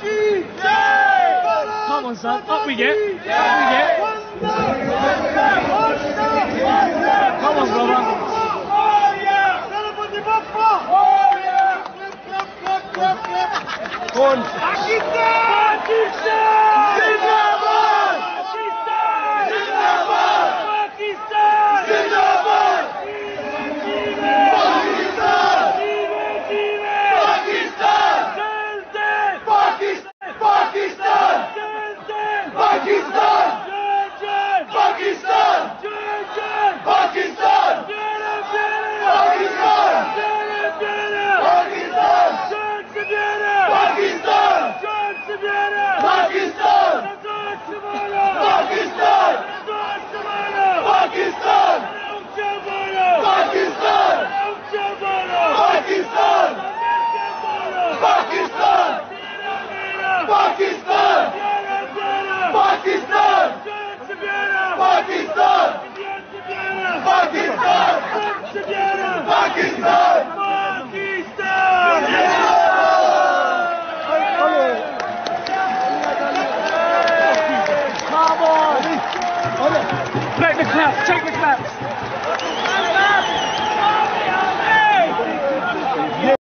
Come on, son. Up we get. Up we get. Come on, brother. Con. Take the clap. Take the clap.